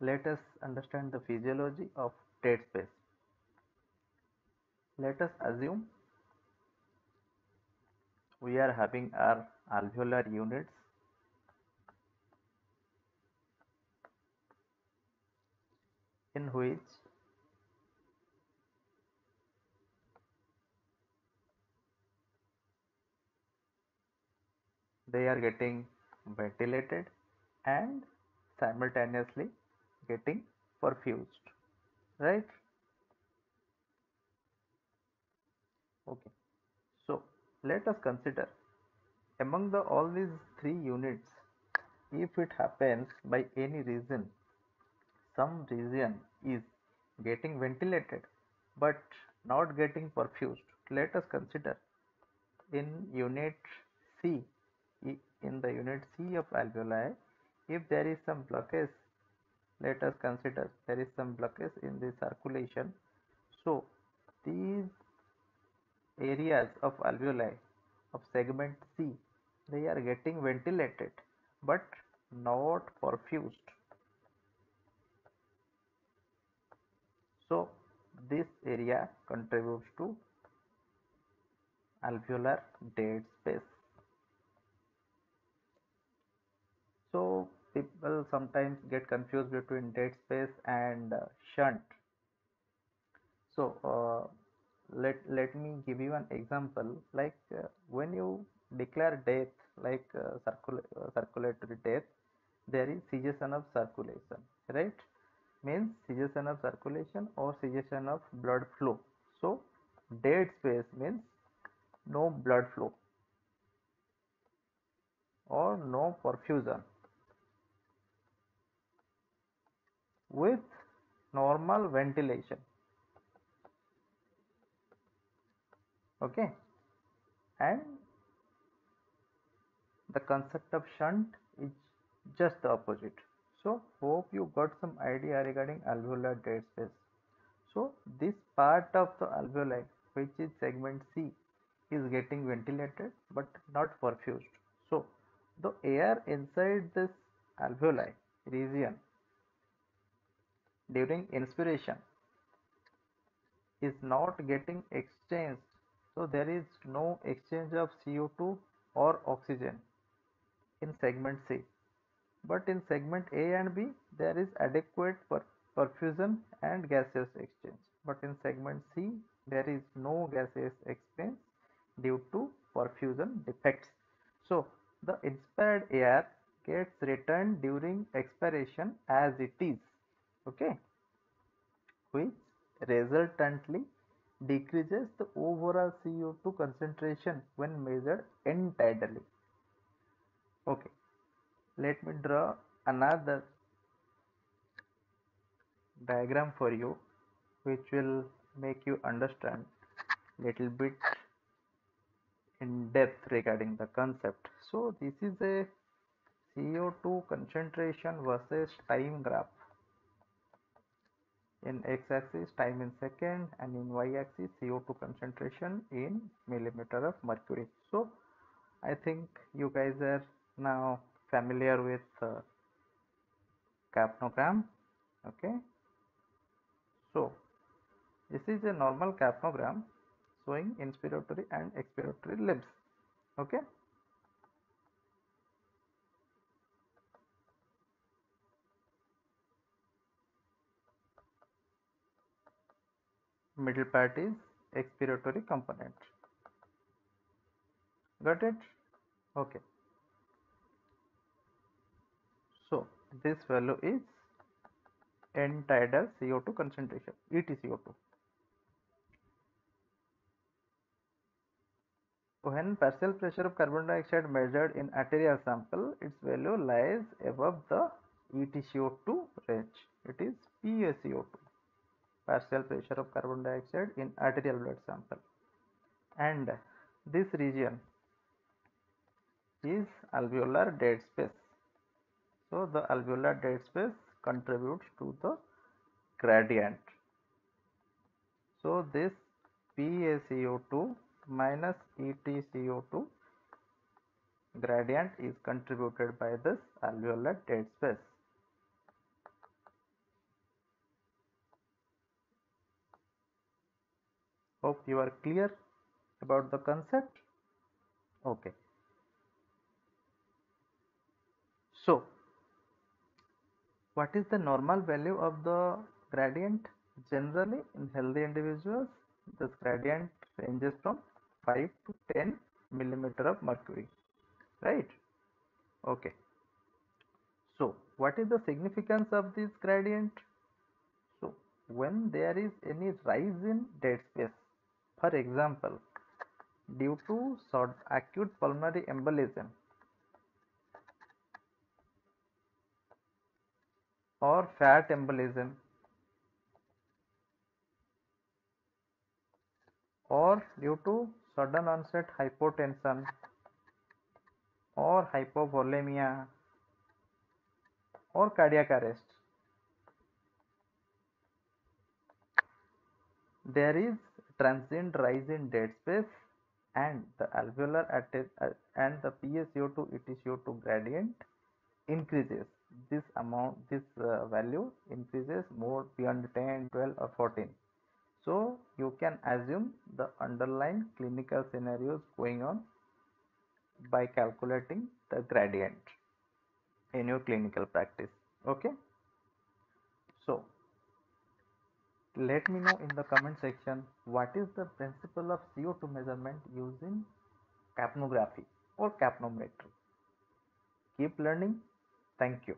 let us understand the physiology of dead space. Let us assume we are having our alveolar units in which they are getting ventilated and simultaneously getting perfused right? Okay. So let us consider among the all these three units if it happens by any reason some region is getting ventilated but not getting perfused let us consider in unit C in the unit C of alveoli if there is some blockage let us consider there is some blockage in the circulation. So these areas of alveoli of segment C they are getting ventilated but not perfused. So this area contributes to alveolar dead space people sometimes get confused between dead space and uh, shunt. So uh, let let me give you an example. Like uh, when you declare death like uh, uh, circulatory death there is cessation of circulation right? Means cessation of circulation or cessation of blood flow. So dead space means no blood flow or no perfusion with normal ventilation. Okay? And the concept of shunt is just the opposite. So hope you got some idea regarding alveolar dead space. So this part of the alveoli which is segment C is getting ventilated but not perfused. So the air inside this alveoli region during inspiration is not getting exchanged. So there is no exchange of CO2 or oxygen in segment C. But in segment A and B there is adequate per perfusion and gaseous exchange. But in segment C there is no gaseous exchange due to perfusion defects. So the inspired air gets returned during expiration as it is okay which resultantly decreases the overall CO2 concentration when measured end-tidally. Okay, let me draw another diagram for you which will make you understand little bit in depth regarding the concept. So this is a CO2 concentration versus time graph in x-axis time in second and in y-axis CO2 concentration in millimeter of mercury. So I think you guys are now familiar with uh, capnogram okay so this is a normal capnogram showing inspiratory and expiratory limbs okay middle part is expiratory component. Got it? Okay. So this value is end tidal CO2 concentration. EtCO2 when partial pressure of carbon dioxide measured in arterial sample its value lies above the EtCO2 range. It is PaCO2 partial pressure of carbon dioxide in arterial blood sample. And this region is alveolar dead space. So the alveolar dead space contributes to the gradient. So this PaCO2 minus EtCO2 gradient is contributed by this alveolar dead space Hope you are clear about the concept. Okay. So, what is the normal value of the gradient? Generally, in healthy individuals, this gradient ranges from 5 to 10 millimeter of mercury, right? Okay. So, what is the significance of this gradient? So, when there is any rise in dead space, for example, due to acute pulmonary embolism or fat embolism or due to sudden onset hypotension or hypovolemia or cardiac arrest. There is transient rise in dead space and the alveolar uh, and the PaCO2 EtCO2 gradient increases. This amount this uh, value increases more beyond 10 12 or 14 so you can assume the underlying clinical scenarios going on by calculating the gradient in your clinical practice. Okay so let me know in the comment section what is the principle of CO2 measurement using capnography or capnometry. Keep learning. Thank you.